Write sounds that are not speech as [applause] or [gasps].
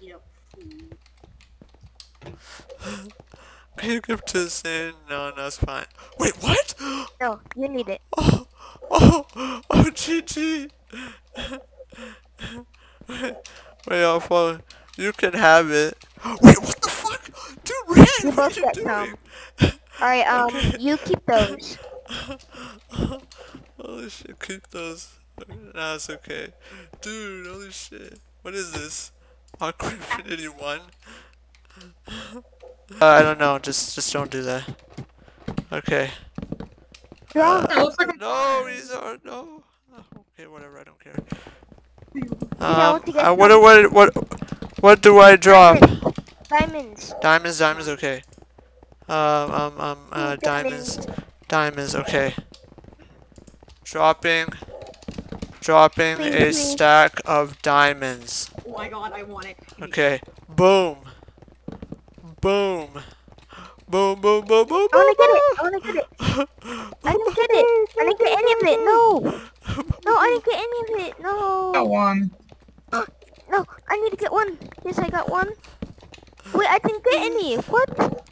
eat up food. Can you give to the sand? No, no, it's fine. Wait, what? [gasps] No, you need it. Oh, oh, oh, [laughs] GG. Wait, [laughs] wait I'll follow. You can have it. [gasps] Wait, what the fuck? Dude, Ran, You what are you get doing? Alright, [laughs] um, you keep those. holy shit, keep those. Nah, it's okay. Dude, holy shit. What is this? Aqua Affinity 1? uh, I don't know, just just don't do that. Okay. Looks like No, are no. Okay, whatever, I don't care. Um, get uh, what, what, what, what do I drop? Diamonds. Diamonds, diamonds, okay. Um, um, um, uh, diamonds, diamonds, okay. Dropping, dropping Please, a please. stack of diamonds. Oh my god, I want it. Okay, boom, boom, boom, boom, boom, boom, I wanna get it. I wanna get it. I didn't get it. I didn't get any of it. No. No, I didn't get any of it. no. Got one. No, I need to get one. Yes, I got one. Wait, I didn't get [laughs] any. What?